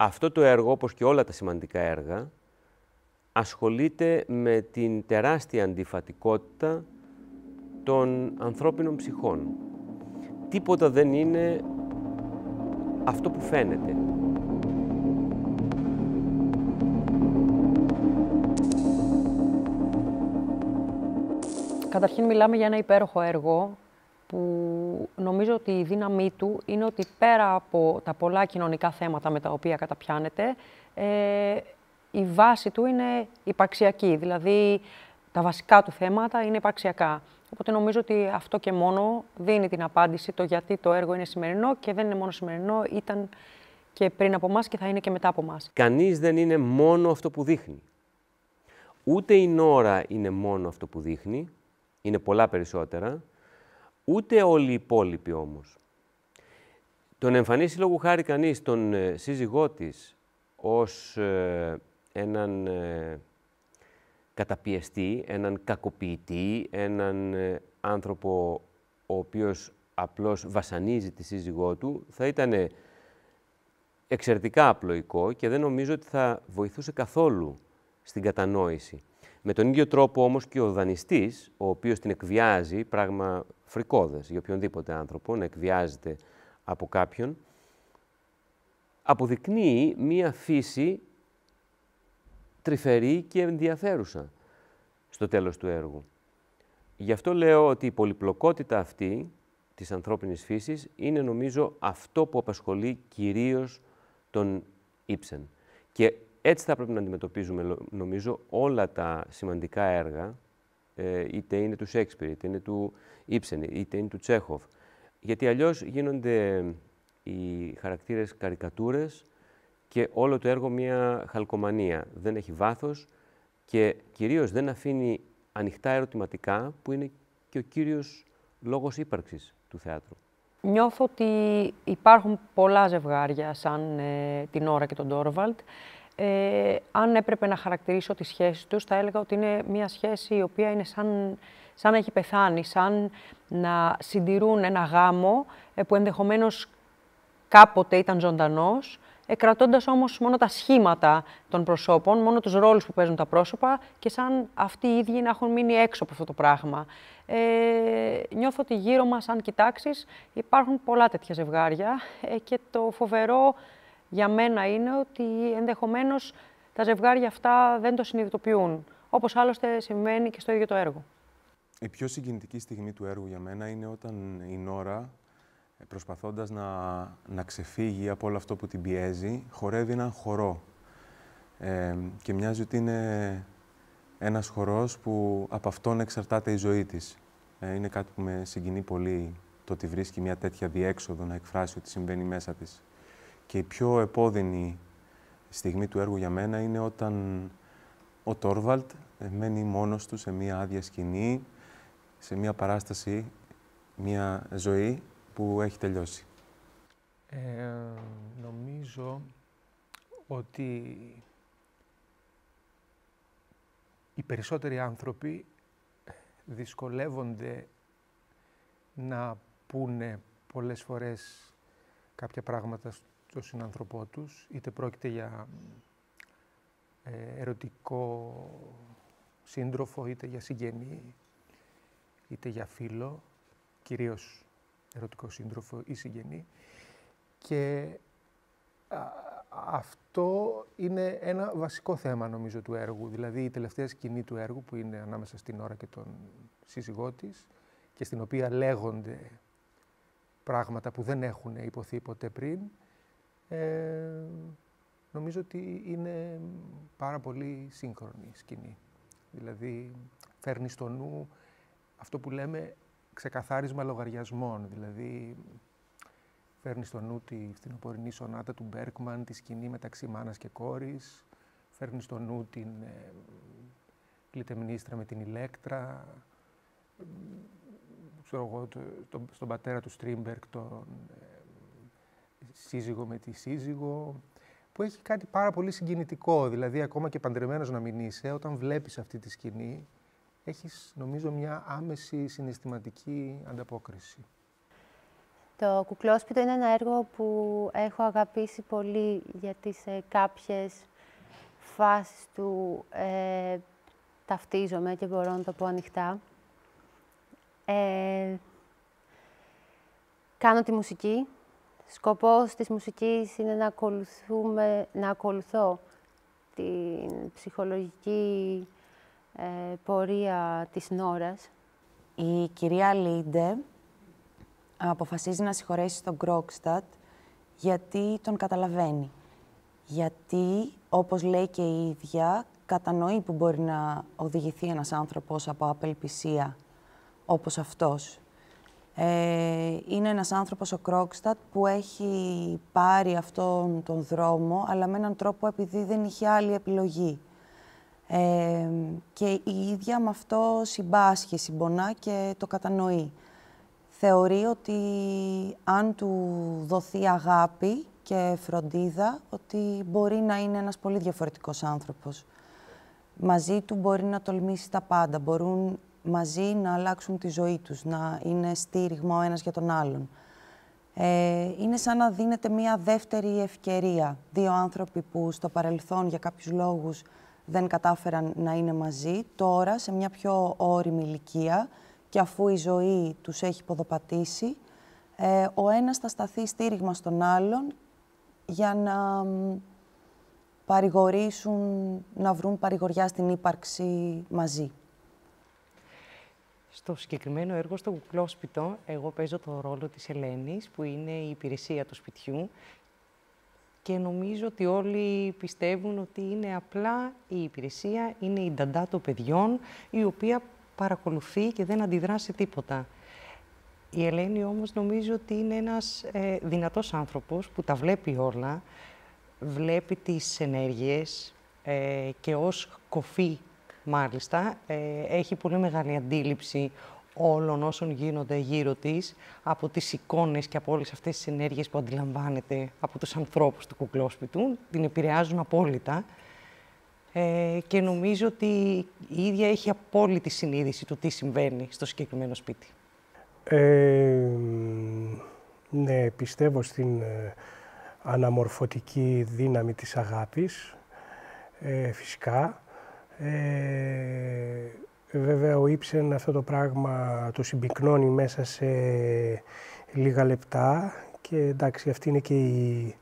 Αυτό το έργο, όπως και όλα τα σημαντικά έργα, ασχολείται με την τεράστια αντιφατικότητα των ανθρώπινων ψυχών. Τίποτα δεν είναι αυτό που φαίνεται. Καταρχήν μιλάμε για ένα υπέροχο έργο που νομίζω ότι η δύναμή του είναι ότι πέρα από τα πολλά κοινωνικά θέματα με τα οποία καταπιάνεται, ε, η βάση του είναι υπαρξιακή, δηλαδή τα βασικά του θέματα είναι υπαρξιακά. Οπότε νομίζω ότι αυτό και μόνο δίνει την απάντηση το γιατί το έργο είναι σημερινό και δεν είναι μόνο σημερινό, ήταν και πριν από εμάς και θα είναι και μετά από εμάς. Κανείς δεν είναι μόνο αυτό που δείχνει. Ούτε η Νόρα είναι μόνο αυτό που δείχνει, είναι πολλά περισσότερα, ούτε όλοι οι υπόλοιποι όμως. Τον εμφανίσει λόγου χάρη κανείς τον ε, σύζυγό της ως ε, έναν ε, καταπιεστή, έναν κακοποιητή, έναν ε, άνθρωπο ο οποίος απλώς βασανίζει τη σύζυγό του, θα ήταν εξαιρετικά απλοϊκό και δεν νομίζω ότι θα βοηθούσε καθόλου στην κατανόηση. Με τον ίδιο τρόπο όμως και ο δανειστής, ο οποίος την εκβιάζει, πράγμα φρικόδες για οποιονδήποτε άνθρωπο, να εκβιάζεται από κάποιον, αποδεικνύει μία φύση τρυφερή και ενδιαφέρουσα στο τέλος του έργου. Γι' αυτό λέω ότι η πολυπλοκότητα αυτή της ανθρώπινης φύσης είναι νομίζω αυτό που απασχολεί κυρίως τον Ήψεν. Και έτσι θα πρέπει να αντιμετωπίζουμε νομίζω όλα τα σημαντικά έργα, ε, είτε είναι του Σέξπιρ, είτε είναι του Ήψεν, είτε είναι του Τσέχοφ. Γιατί αλλιώς γίνονται οι χαρακτήρες καρικατούρες και όλο το έργο μια χαλκομανία. Δεν έχει βάθος και κυρίως δεν αφήνει ανοιχτά ερωτηματικά που είναι και ο κύριος λόγος ύπαρξης του θεάτρου. Νιώθω ότι υπάρχουν πολλά ζευγάρια σαν ε, την Ωρα και τον Τόρβαλτ. Ε, αν έπρεπε να χαρακτηρίσω τη σχέση τους, θα έλεγα ότι είναι μια σχέση η οποία είναι σαν, σαν να έχει πεθάνει, σαν να συντηρούν ένα γάμο ε, που ενδεχομένως κάποτε ήταν ζωντανός, κρατώντας όμως μόνο τα σχήματα των προσώπων, μόνο τους ρόλους που παίζουν τα πρόσωπα και σαν αυτοί οι ίδιοι να έχουν μείνει έξω από αυτό το πράγμα. Ε, νιώθω ότι γύρω μας, αν κοιτάξεις, υπάρχουν πολλά τέτοια ζευγάρια ε, και το φοβερό για μένα είναι ότι ενδεχομένως τα ζευγάρια αυτά δεν το συνειδητοποιούν, όπως άλλωστε συμβαίνει και στο ίδιο το έργο. Η πιο συγκινητική στιγμή του έργου για μένα είναι όταν η Νόρα προσπαθώντας να, να ξεφύγει από όλο αυτό που την πιέζει, χορεύει έναν χορό. Ε, και μοιάζει ότι είναι ένας χορός που από αυτόν εξαρτάται η ζωή της. Ε, είναι κάτι που με συγκινεί πολύ το ότι βρίσκει μια τέτοια διέξοδο να εκφράσει ότι συμβαίνει μέσα της. Και η πιο επώδυνη στιγμή του έργου για μένα είναι όταν ο Τόρβαλτ ε, μένει μόνος του σε μια άδεια σκηνή, σε μια παράσταση, μια ζωή που έχει τελειώσει. Ε, νομίζω ότι οι περισσότεροι άνθρωποι δυσκολεύονται να πούνε πολλές φορές κάποια πράγματα στον συνανθρωπό τους, είτε πρόκειται για ε, ερωτικό σύντροφο, είτε για συγγενή, είτε για φίλο, κυρίως ερωτικό σύντροφο ή συγγενή. Και αυτό είναι ένα βασικό θέμα νομίζω του έργου. Δηλαδή η τελευταία σκηνή του έργου που είναι ανάμεσα στην ώρα και τον σύζυγό της και στην οποία λέγονται πράγματα που δεν έχουν υποθεί ποτέ πριν. Ε, νομίζω ότι είναι πάρα πολύ σύγχρονη σκηνή. Δηλαδή φέρνει στο νου αυτό που λέμε ξεκαθάρισμα λογαριασμών. Δηλαδή, φέρνει στο νου τη φθινοπορεινή σονάτα του Μπέρκμαν, τη σκηνή μεταξύ μάνας και κόρης, φέρνει στο νου την ε, Κλυταιμνήστρα με την Ηλέκτρα, ξέρω εγώ, το, στον πατέρα του Στρίμπερκ, τον ε, σύζυγο με τη σύζυγο, που έχει κάτι πάρα πολύ συγκινητικό. Δηλαδή, ακόμα και παντρεμένος να μην είσαι, όταν βλέπεις αυτή τη σκηνή, έχεις νομίζω μια άμεση συναισθηματική ανταπόκριση. Το κουκλόσπιτο είναι ένα έργο που έχω αγαπήσει πολύ γιατί σε κάποιες φάσεις του ε, ταυτίζομαι και μπορώ να το πω ανοιχτά. Ε, κάνω τη μουσική. Σκοπός της μουσικής είναι να, ακολουθούμε, να ακολουθώ την ψυχολογική ε, πορεία της Νόρας. Η κυρία Λίντε αποφασίζει να συγχωρέσει τον Κρόκστατ γιατί τον καταλαβαίνει. Γιατί, όπως λέει και η ίδια, κατανοεί που μπορεί να οδηγηθεί ένας άνθρωπος από απελπισία όπως αυτός. Ε, είναι ένας άνθρωπος ο Κρόκστατ που έχει πάρει αυτόν τον δρόμο, αλλά με έναν τρόπο επειδή δεν είχε άλλη επιλογή. Ε, και η ίδια με αυτό συμπάσχει, συμπονά και το κατανοεί. Θεωρεί ότι αν του δοθεί αγάπη και φροντίδα, ότι μπορεί να είναι ένας πολύ διαφορετικός άνθρωπος. Μαζί του μπορεί να τολμήσει τα πάντα, μπορούν μαζί να αλλάξουν τη ζωή τους, να είναι στήριγμα ο ένας για τον άλλον. Ε, είναι σαν να δίνεται μία δεύτερη ευκαιρία. Δύο άνθρωποι που στο παρελθόν για κάποιους λόγους δεν κατάφεραν να είναι μαζί, τώρα σε μια πιο όρημη ηλικία και αφού η ζωή τους έχει ποδοπατήσει, ε, ο ένας θα σταθεί στήριγμα στον άλλον για να παρηγορήσουν, να βρουν παρηγοριά στην ύπαρξη μαζί. Στο συγκεκριμένο έργο στο κουκλόσπιτο, εγώ παίζω το ρόλο της Ελένης, που είναι η υπηρεσία του σπιτιού και νομίζω ότι όλοι πιστεύουν ότι είναι απλά η υπηρεσία, είναι η νταντά των παιδιών, η οποία παρακολουθεί και δεν αντιδρά σε τίποτα. Η Ελένη όμως νομίζω ότι είναι ένας ε, δυνατός άνθρωπος που τα βλέπει όλα, βλέπει τις ενέργειες ε, και ως κοφή μάλιστα ε, έχει πολύ μεγάλη αντίληψη όλων όσων γίνονται γύρω της, από τις εικόνες και από όλες αυτές τις ενέργειες που αντιλαμβάνεται από τους ανθρώπους του κουκλόσπιτου, την επηρεάζουν απόλυτα ε, και νομίζω ότι η ίδια έχει απόλυτη συνείδηση του τι συμβαίνει στο συγκεκριμένο σπίτι. Ε, ναι, πιστεύω στην ε, αναμορφωτική δύναμη της αγάπης, ε, φυσικά. Ε, βέβαια, ο Ήψεν αυτό το πράγμα το συμπυκνώνει μέσα σε λίγα λεπτά και εντάξει, αυτή είναι και η,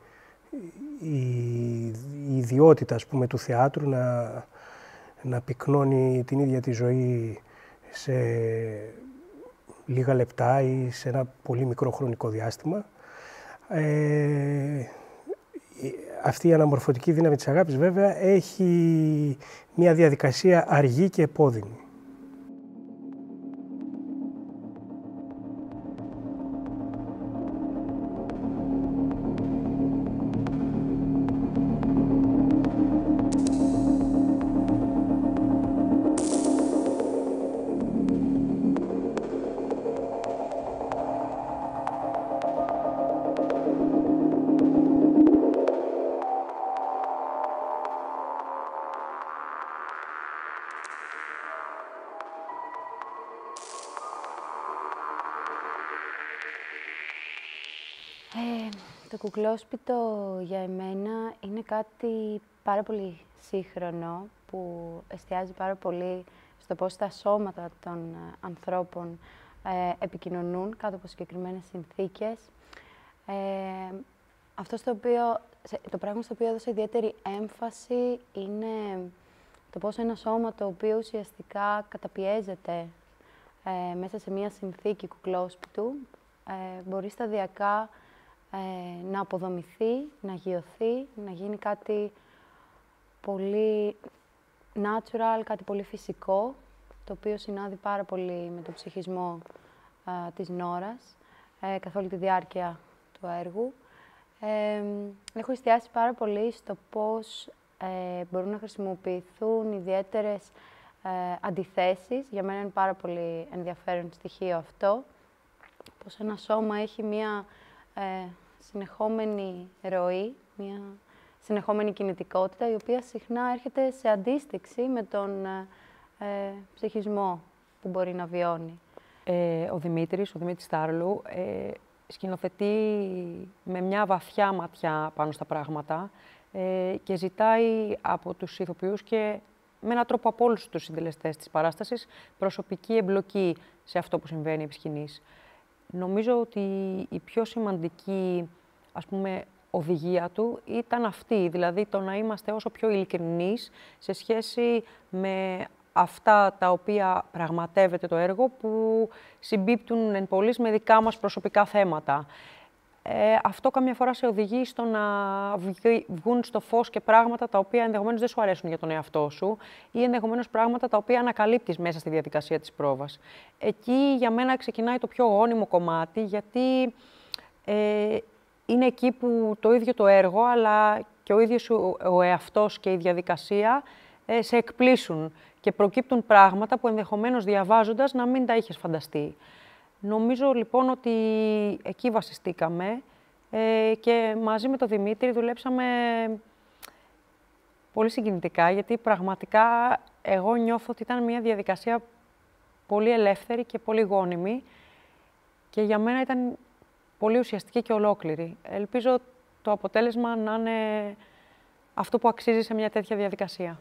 η, η ιδιότητα, ας πούμε, του θεάτρου να, να πυκνώνει την ίδια τη ζωή σε λίγα λεπτά ή σε ένα πολύ μικρό χρονικό διάστημα. Ε, αυτή η αναμορφωτική δύναμη της αγάπης βέβαια έχει μια διαδικασία αργή και επώδυνη. Το κουκλόσπιτο για εμένα είναι κάτι πάρα πολύ σύγχρονο που εστιάζει πάρα πολύ στο πώς τα σώματα των ε, ανθρώπων ε, επικοινωνούν κάτω από συγκεκριμένες συνθήκες. Ε, αυτό στο οποίο, το πράγμα στο οποίο έδωσε ιδιαίτερη έμφαση είναι το πώς ένα σώμα το οποίο ουσιαστικά καταπιέζεται ε, μέσα σε μια συνθήκη κουκλόσπιτου ε, μπορεί σταδιακά ε, να αποδομηθεί, να γιωθεί, να γίνει κάτι πολύ natural, κάτι πολύ φυσικό, το οποίο συνάδει πάρα πολύ με το ψυχισμό ε, της Νόρας ε, καθ' όλη τη διάρκεια του έργου. Ε, έχω εστιάσει πάρα πολύ στο πώς ε, μπορούν να χρησιμοποιηθούν ιδιαίτερες ε, αντιθέσεις. Για μένα είναι πάρα πολύ ενδιαφέρον στοιχείο αυτό. Πώς ένα σώμα έχει μία ε, συνεχόμενη ροή, μια συνεχόμενη κινητικότητα, η οποία συχνά έρχεται σε αντίστοιξη με τον ε, ε ψυχισμό που μπορεί να βιώνει. Ε, ο Δημήτρης, ο Δημήτρης Στάρλου, ε, σκηνοθετεί με μια βαθιά ματιά πάνω στα πράγματα ε, και ζητάει από τους ηθοποιούς και με έναν τρόπο από όλους τους συντελεστές της παράστασης προσωπική εμπλοκή σε αυτό που συμβαίνει επί σκηνής. Νομίζω ότι η πιο σημαντική, ας πούμε, οδηγία του ήταν αυτή, δηλαδή το να είμαστε όσο πιο ειλικρινείς σε σχέση με αυτά τα οποία πραγματεύεται το έργο που συμπίπτουν εν πολλής με δικά μας προσωπικά θέματα. Ε, αυτό καμιά φορά σε οδηγεί στο να βγουν στο φως και πράγματα τα οποία ενδεχομένως δεν σου αρέσουν για τον εαυτό σου ή ενδεχομένως πράγματα τα οποία ανακαλύπτεις μέσα στη διαδικασία της πρόβας. Εκεί για μένα ξεκινάει το πιο γόνιμο κομμάτι γιατί ε, είναι εκεί που το ίδιο το έργο αλλά και ο ίδιος ο εαυτός και η διαδικασία ε, σε εκπλήσουν και προκύπτουν πράγματα που ενδεχομένως διαβάζοντας να μην τα είχες φανταστεί. Νομίζω λοιπόν ότι εκεί βασιστήκαμε ε, και μαζί με τον Δημήτρη δουλέψαμε πολύ συγκινητικά, γιατί πραγματικά εγώ νιώθω ότι ήταν μια διαδικασία πολύ ελεύθερη και πολύ γόνιμη και για μένα ήταν πολύ ουσιαστική και ολόκληρη. Ελπίζω το αποτέλεσμα να είναι αυτό που αξίζει σε μια τέτοια διαδικασία.